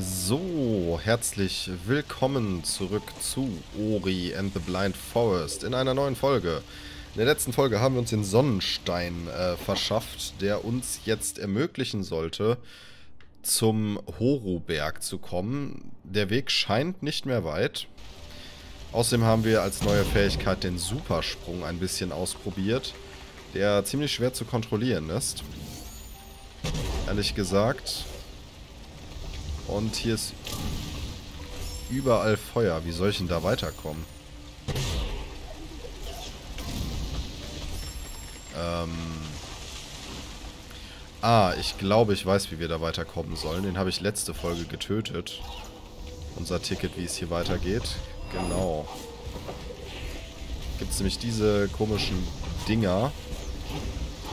So, herzlich willkommen zurück zu Ori and the Blind Forest in einer neuen Folge. In der letzten Folge haben wir uns den Sonnenstein äh, verschafft, der uns jetzt ermöglichen sollte, zum Horuberg zu kommen. Der Weg scheint nicht mehr weit. Außerdem haben wir als neue Fähigkeit den Supersprung ein bisschen ausprobiert, der ziemlich schwer zu kontrollieren ist. Ehrlich gesagt, und hier ist überall Feuer. Wie soll ich denn da weiterkommen? Ähm... Ah, ich glaube, ich weiß, wie wir da weiterkommen sollen. Den habe ich letzte Folge getötet. Unser Ticket, wie es hier weitergeht. Genau. Gibt es nämlich diese komischen Dinger.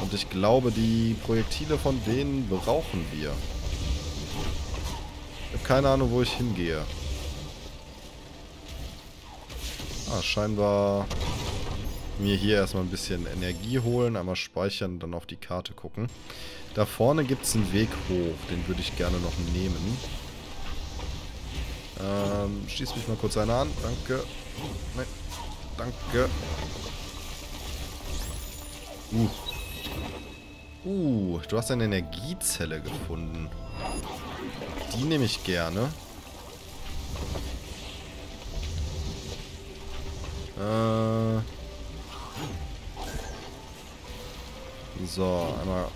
Und ich glaube, die Projektile von denen brauchen wir. Ich habe keine Ahnung, wo ich hingehe. Ah, scheinbar mir hier erstmal ein bisschen Energie holen, einmal speichern, dann auf die Karte gucken. Da vorne gibt es einen Weg hoch, den würde ich gerne noch nehmen. Ähm, schieß mich mal kurz einer an. Danke. Nein. Danke. Uh. Uh, du hast eine Energiezelle gefunden. Die nehme ich gerne. Äh. So, einmal.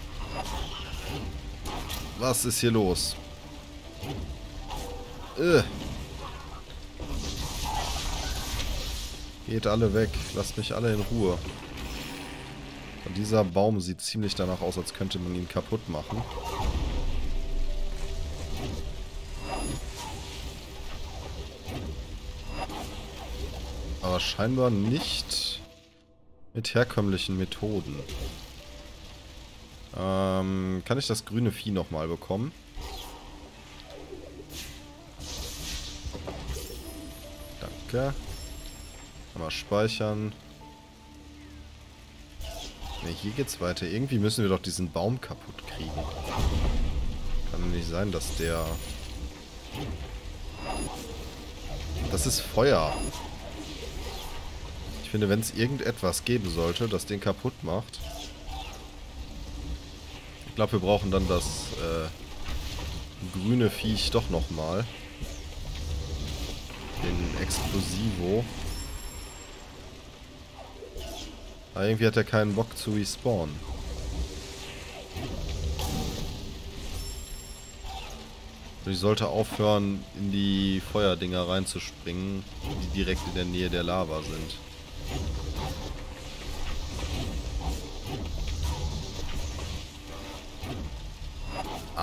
Was ist hier los? Äh. Geht alle weg. Lasst mich alle in Ruhe. Und dieser Baum sieht ziemlich danach aus, als könnte man ihn kaputt machen. Aber scheinbar nicht mit herkömmlichen Methoden. Ähm, kann ich das grüne Vieh nochmal bekommen? Danke. Mal speichern. Ne, hier geht's weiter. Irgendwie müssen wir doch diesen Baum kaputt kriegen. Kann nicht sein, dass der... Das ist Feuer finde, wenn es irgendetwas geben sollte, das den kaputt macht. Ich glaube, wir brauchen dann das äh, grüne Viech doch nochmal. Den Explosivo. Aber irgendwie hat er keinen Bock zu respawnen. ich sollte aufhören, in die Feuerdinger reinzuspringen, die direkt in der Nähe der Lava sind.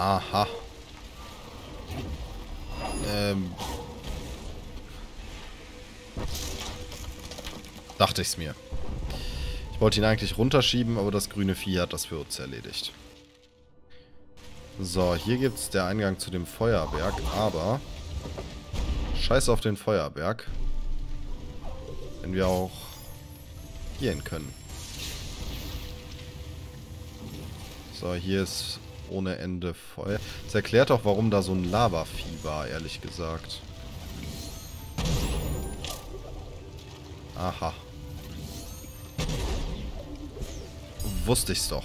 Aha. Ähm. Dachte ich's mir. Ich wollte ihn eigentlich runterschieben, aber das grüne Vieh hat das für uns erledigt. So, hier gibt's der Eingang zu dem Feuerberg, aber... Scheiß auf den Feuerberg. Wenn wir auch gehen können. So, hier ist ohne Ende Feuer. Das erklärt auch, warum da so ein Lavavieh war, ehrlich gesagt. Aha. Wusste ich's doch.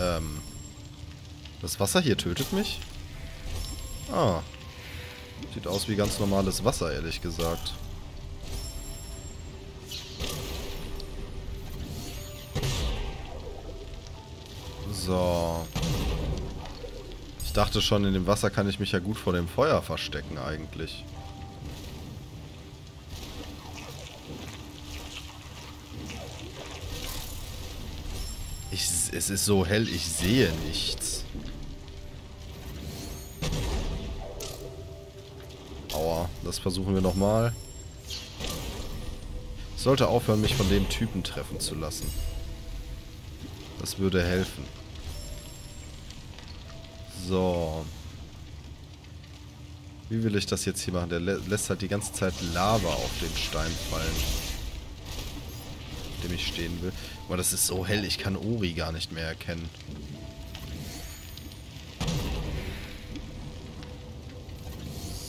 Ähm. Das Wasser hier tötet mich? Ah. Sieht aus wie ganz normales Wasser, ehrlich gesagt. Ich dachte schon, in dem Wasser kann ich mich ja gut vor dem Feuer verstecken eigentlich. Ich, es ist so hell, ich sehe nichts. Aua, das versuchen wir nochmal. Ich sollte aufhören, mich von dem Typen treffen zu lassen. Das würde helfen. So. Wie will ich das jetzt hier machen? Der lä lässt halt die ganze Zeit Lava auf den Stein fallen. Auf dem ich stehen will. Aber das ist so hell, ich kann Ori gar nicht mehr erkennen.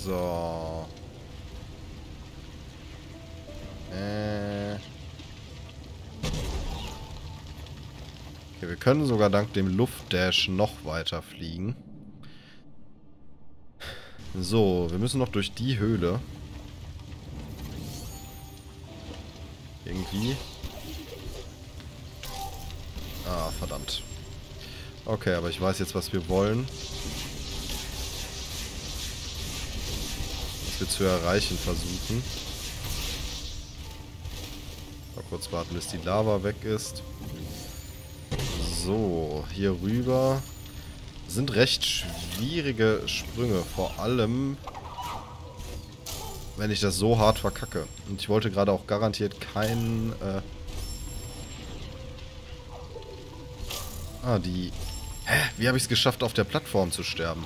So. Äh. Okay, wir können sogar dank dem Luftdash noch weiter fliegen. So, wir müssen noch durch die Höhle. Irgendwie. Ah, verdammt. Okay, aber ich weiß jetzt, was wir wollen. Was wir zu erreichen versuchen. Mal kurz warten, bis die Lava weg ist. So, hier rüber sind recht schwierige Sprünge. Vor allem, wenn ich das so hart verkacke. Und ich wollte gerade auch garantiert keinen... Äh ah, die... Hä? Wie habe ich es geschafft, auf der Plattform zu sterben?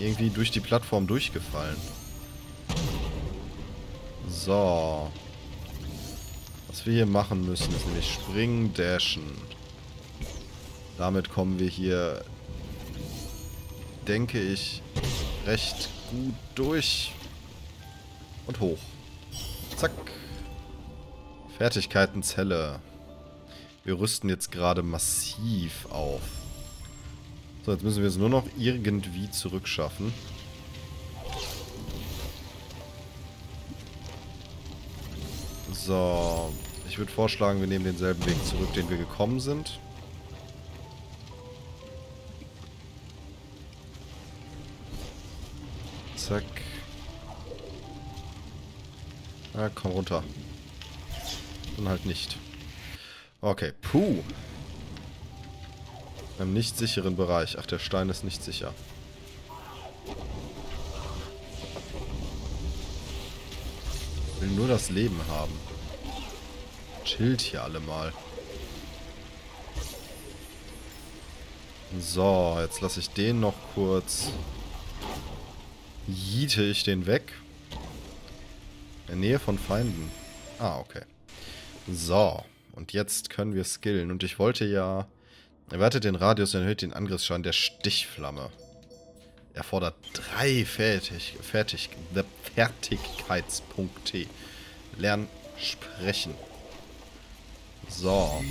Irgendwie durch die Plattform durchgefallen. So. Wir hier machen müssen, ist nämlich springen, dashen. Damit kommen wir hier, denke ich, recht gut durch. Und hoch. Zack. Fertigkeitenzelle. Wir rüsten jetzt gerade massiv auf. So, jetzt müssen wir es nur noch irgendwie zurückschaffen. So, ich würde vorschlagen, wir nehmen denselben Weg zurück, den wir gekommen sind. Zack. Na, komm runter. Und halt nicht. Okay, puh. Im nicht sicheren Bereich. Ach, der Stein ist nicht sicher. will nur das Leben haben. Chillt hier alle mal. So, jetzt lasse ich den noch kurz jiete ich den weg. In der Nähe von Feinden. Ah, okay. So, und jetzt können wir skillen. Und ich wollte ja... Erwartet den Radius und erhöht den Angriffsschaden der Stichflamme. Erfordert drei Fertig, Fertig, Fertigkeitspunkte. Lernen sprechen. So.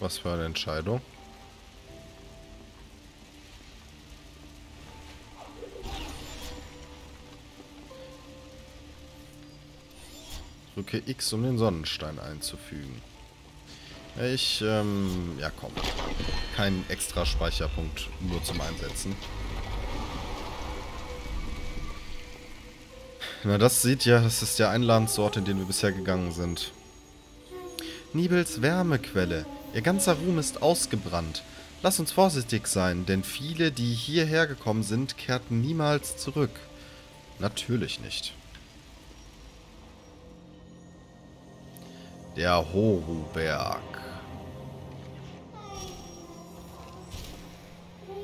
Was für eine Entscheidung. Drücke X, um den Sonnenstein einzufügen. Ich, ähm, ja komm. Kein extra Speicherpunkt nur zum Einsetzen. Na, das sieht ja, das ist der Einladensort, in den wir bisher gegangen sind. Nibels Wärmequelle. Ihr ganzer Ruhm ist ausgebrannt. Lass uns vorsichtig sein, denn viele, die hierher gekommen sind, kehrten niemals zurück. Natürlich nicht. Der Horuberg.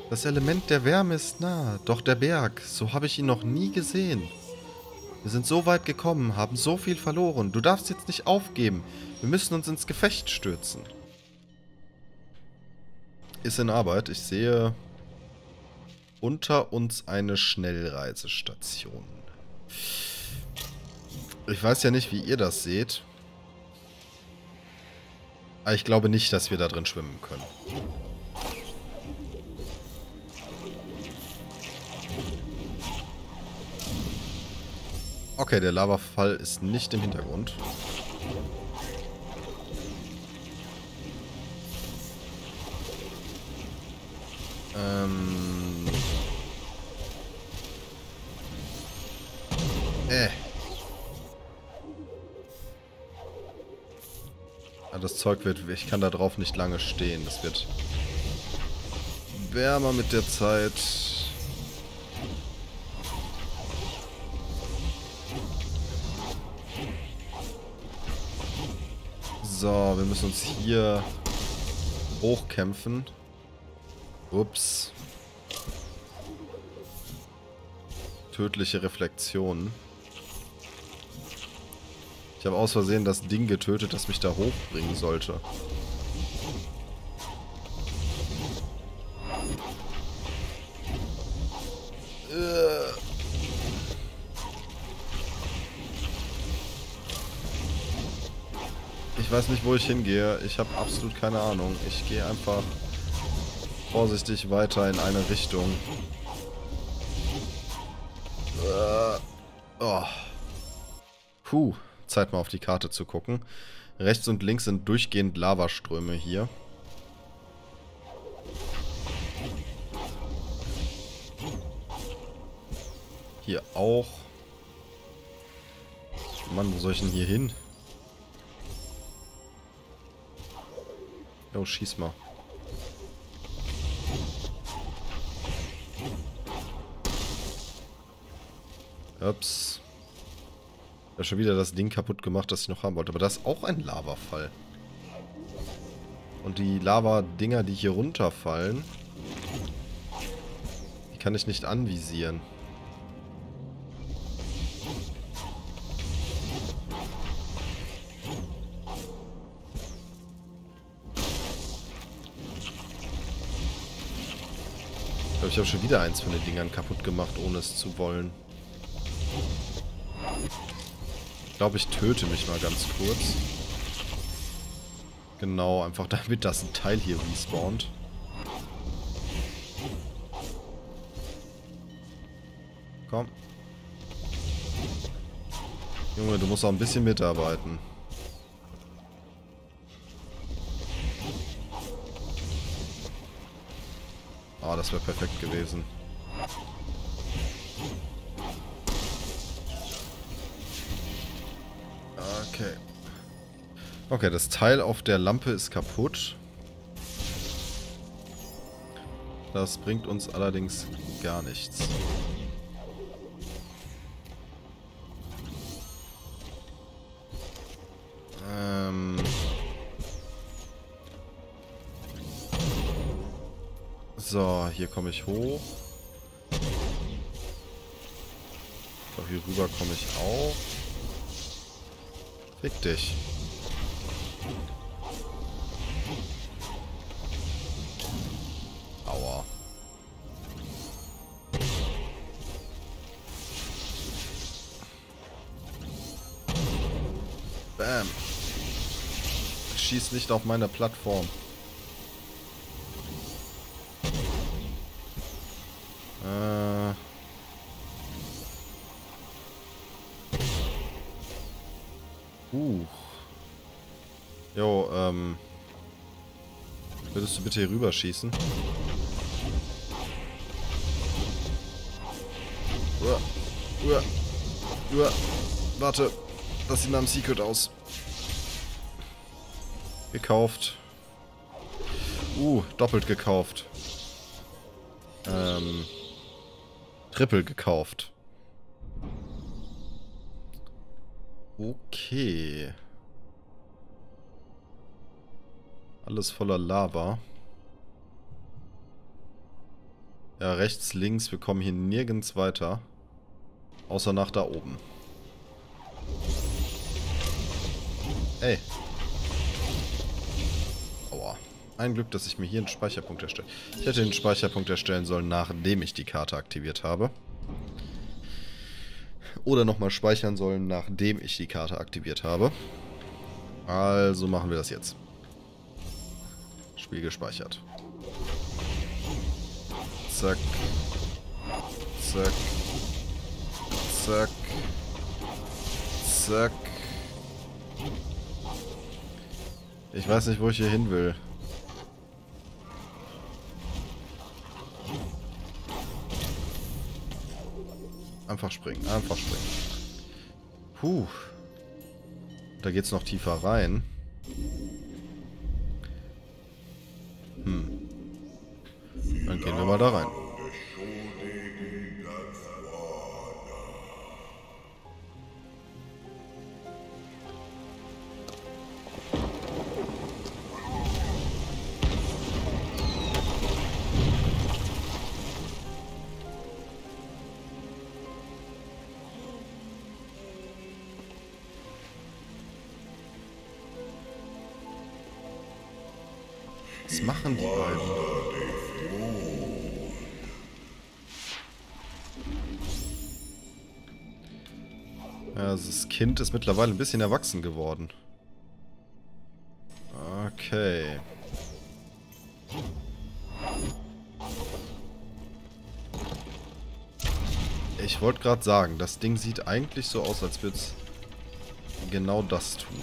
Das Element der Wärme ist nah, doch der Berg, so habe ich ihn noch nie gesehen. Wir sind so weit gekommen, haben so viel verloren. Du darfst jetzt nicht aufgeben. Wir müssen uns ins Gefecht stürzen ist in Arbeit. Ich sehe unter uns eine Schnellreisestation. Ich weiß ja nicht, wie ihr das seht. Aber ich glaube nicht, dass wir da drin schwimmen können. Okay, der Lavafall ist nicht im Hintergrund. Ähm. Zeug wird... Ich kann da drauf nicht lange stehen. Das wird wärmer mit der Zeit. So, wir müssen uns hier hochkämpfen. Ups. Tödliche Reflexionen. Ich habe aus Versehen das Ding getötet, das mich da hochbringen sollte. Ich weiß nicht, wo ich hingehe. Ich habe absolut keine Ahnung. Ich gehe einfach vorsichtig weiter in eine Richtung. Äh. Oh. Puh. Zeit mal auf die Karte zu gucken. Rechts und links sind durchgehend Lavaströme hier. Hier auch. Mann, wo soll ich denn hier hin? Oh, schieß mal. Ups. Ja, schon wieder das Ding kaputt gemacht, das ich noch haben wollte. Aber das ist auch ein Lavafall. Und die Lava-Dinger, die hier runterfallen, die kann ich nicht anvisieren. Ich glaube, ich habe schon wieder eins von den Dingern kaputt gemacht, ohne es zu wollen glaube, ich töte mich mal ganz kurz. Genau, einfach damit das ein Teil hier respawnt. Komm. Junge, du musst auch ein bisschen mitarbeiten. Ah, oh, das wäre perfekt gewesen. Okay, das Teil auf der Lampe ist kaputt. Das bringt uns allerdings gar nichts. Ähm... So, hier komme ich hoch. So, hier rüber komme ich auch. Fick dich. Nicht auf meine Plattform. Würdest du bitte hier rüberschießen? Uah. Uah. Uah. Warte. Das sieht nach einem Secret aus. Gekauft. Uh, doppelt gekauft. Ähm. Triple gekauft. Okay. Alles voller Lava. Ja, rechts, links. Wir kommen hier nirgends weiter. Außer nach da oben. Ey. Ein Glück, dass ich mir hier einen Speicherpunkt erstelle. Ich hätte den Speicherpunkt erstellen sollen, nachdem ich die Karte aktiviert habe. Oder nochmal speichern sollen, nachdem ich die Karte aktiviert habe. Also machen wir das jetzt. Spiel gespeichert. Zack. Zack. Zack. Zack. Ich weiß nicht, wo ich hier hin will. Einfach springen, einfach springen. Puh. Da geht's noch tiefer rein. Hm. Dann gehen wir mal da rein. Kind ist mittlerweile ein bisschen erwachsen geworden. Okay. Ich wollte gerade sagen, das Ding sieht eigentlich so aus, als würde es genau das tun.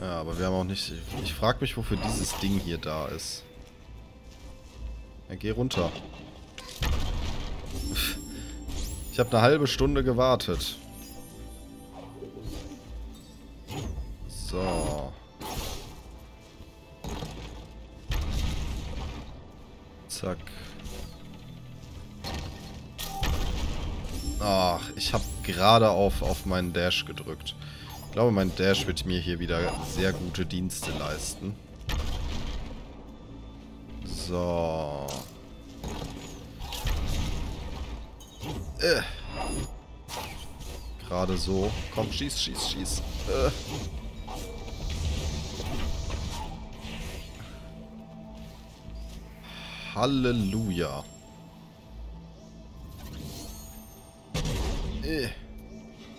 Ja, aber wir haben auch nicht... Ich frage mich, wofür dieses Ding hier da ist. Ja, geh runter. Ich habe eine halbe Stunde gewartet. So. Zack. Ach, ich habe gerade auf, auf meinen Dash gedrückt. Ich glaube, mein Dash wird mir hier wieder sehr gute Dienste leisten. So. Äh. Gerade so. Komm, schieß, schieß, schieß. Äh. Halleluja. Äh.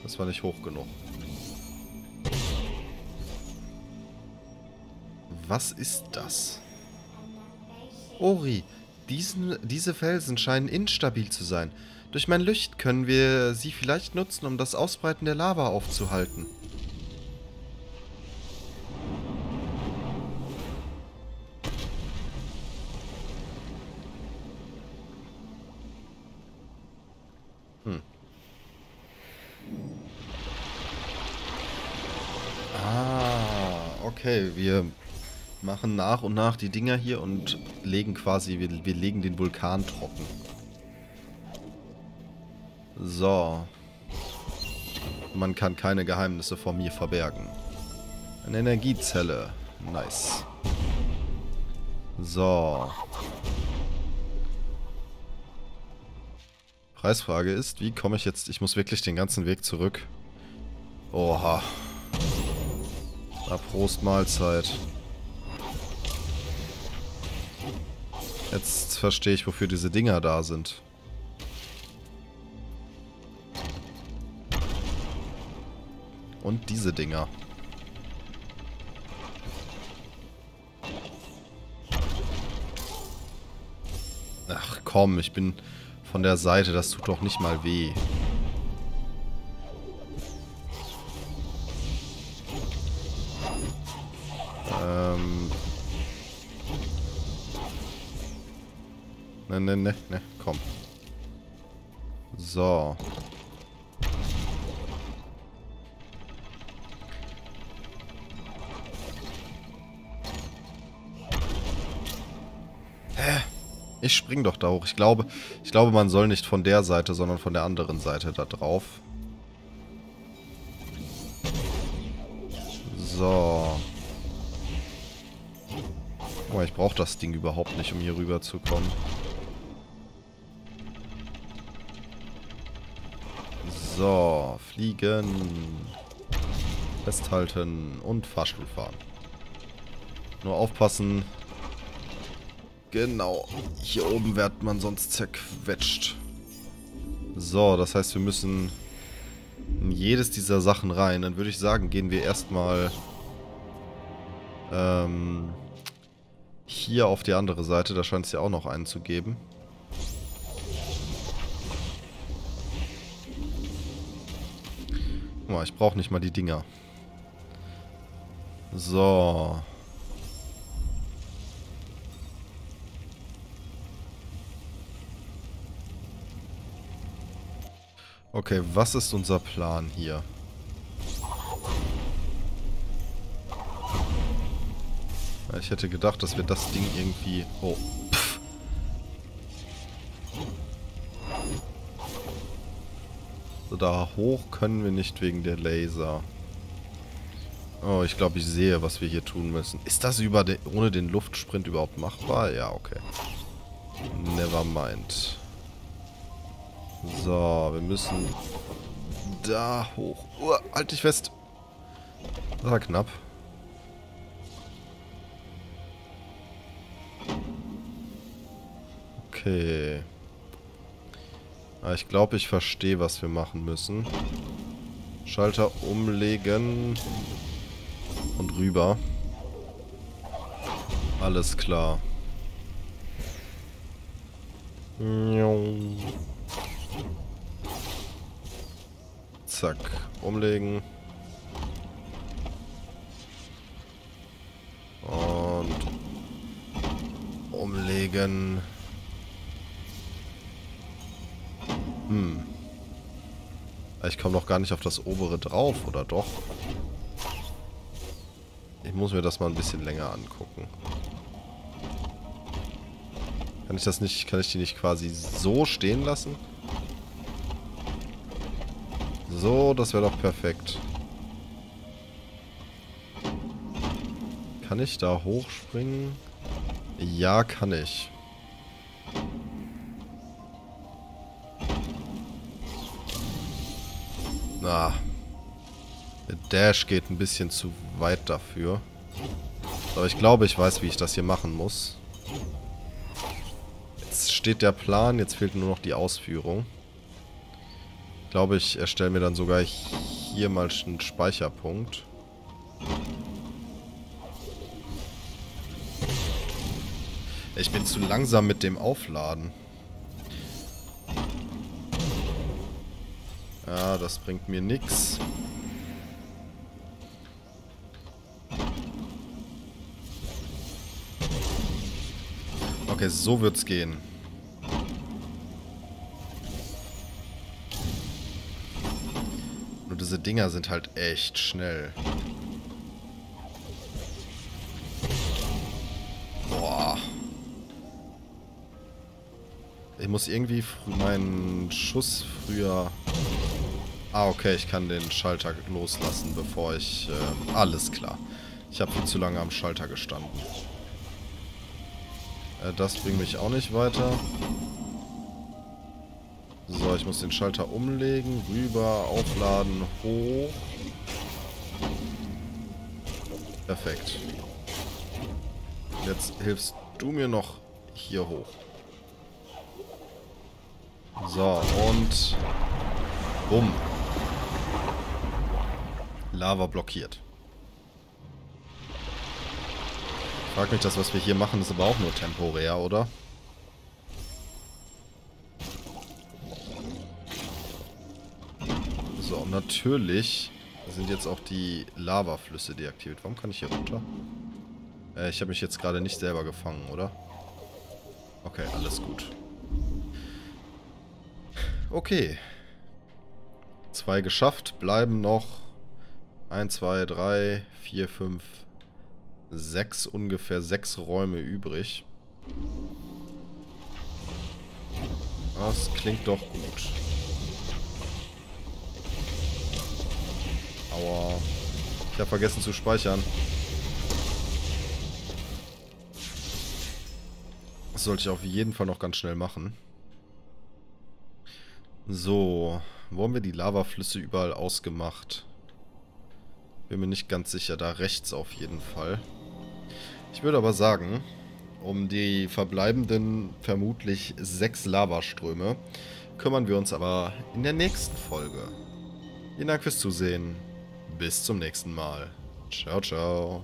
Das war nicht hoch genug. Was ist das? Ori, diesen, diese Felsen scheinen instabil zu sein. Durch mein Licht können wir sie vielleicht nutzen, um das Ausbreiten der Lava aufzuhalten. Hm. Ah, okay, wir machen nach und nach die Dinger hier und legen quasi, wir, wir legen den Vulkan trocken. So. Man kann keine Geheimnisse vor mir verbergen. Eine Energiezelle. Nice. So. Preisfrage ist, wie komme ich jetzt... Ich muss wirklich den ganzen Weg zurück. Oha. Na, Prost Mahlzeit. Jetzt verstehe ich, wofür diese Dinger da sind. Und diese Dinger. Ach komm, ich bin von der Seite, das tut doch nicht mal weh. Ne, ne, ne, ne, komm. So. Ich spring doch da hoch. Ich glaube, ich glaube, man soll nicht von der Seite, sondern von der anderen Seite da drauf. So. Oh, ich brauche das Ding überhaupt nicht, um hier rüber zu kommen. So, fliegen. Festhalten und Fahrstuhl fahren. Nur aufpassen. Genau. Hier oben wird man sonst zerquetscht. So, das heißt, wir müssen in jedes dieser Sachen rein. Dann würde ich sagen, gehen wir erstmal ähm, hier auf die andere Seite. Da scheint es ja auch noch einen zu geben. Guck mal, ich brauche nicht mal die Dinger. So. Okay, was ist unser Plan hier? Ich hätte gedacht, dass wir das Ding irgendwie... Oh, So, da hoch können wir nicht wegen der Laser. Oh, ich glaube, ich sehe, was wir hier tun müssen. Ist das über den, ohne den Luftsprint überhaupt machbar? Ja, okay. Never mind. So, wir müssen da hoch. Uh, halt dich fest. Das war knapp. Okay. Ah, ich glaube, ich verstehe, was wir machen müssen. Schalter umlegen. Und rüber. Alles klar. Zack. Umlegen. Und umlegen. Hm. Ich komme noch gar nicht auf das obere drauf, oder doch? Ich muss mir das mal ein bisschen länger angucken. Kann ich das nicht, kann ich die nicht quasi so stehen lassen? So, das wäre doch perfekt. Kann ich da hochspringen? Ja, kann ich. Na. Der Dash geht ein bisschen zu weit dafür. Aber ich glaube, ich weiß, wie ich das hier machen muss. Jetzt steht der Plan, jetzt fehlt nur noch die Ausführung. Glaube, ich erstelle mir dann sogar hier mal einen Speicherpunkt. Ich bin zu langsam mit dem Aufladen. Ja, das bringt mir nichts. Okay, so wird's gehen. Diese Dinger sind halt echt schnell. Boah. Ich muss irgendwie meinen Schuss früher... Ah, okay, ich kann den Schalter loslassen, bevor ich... Äh, alles klar. Ich habe viel zu lange am Schalter gestanden. Äh, das bringt mich auch nicht weiter. So, ich muss den Schalter umlegen, rüber, aufladen, hoch. Perfekt. Jetzt hilfst du mir noch hier hoch. So, und... Bumm. Lava blockiert. Frag mich, das, was wir hier machen, ist aber auch nur temporär, oder? Und natürlich sind jetzt auch die Lavaflüsse deaktiviert. Warum kann ich hier runter? Äh, ich habe mich jetzt gerade nicht selber gefangen, oder? Okay, alles gut. Okay. Zwei geschafft. Bleiben noch 1, 2, 3, 4, 5, sechs, ungefähr sechs Räume übrig. Das klingt doch gut. Aua. Ich habe vergessen zu speichern. Das sollte ich auf jeden Fall noch ganz schnell machen. So, wo haben wir die Lavaflüsse überall ausgemacht? Bin mir nicht ganz sicher, da rechts auf jeden Fall. Ich würde aber sagen, um die verbleibenden vermutlich sechs Lavaströme kümmern wir uns aber in der nächsten Folge. Vielen Dank fürs Zusehen. Bis zum nächsten Mal. Ciao, ciao.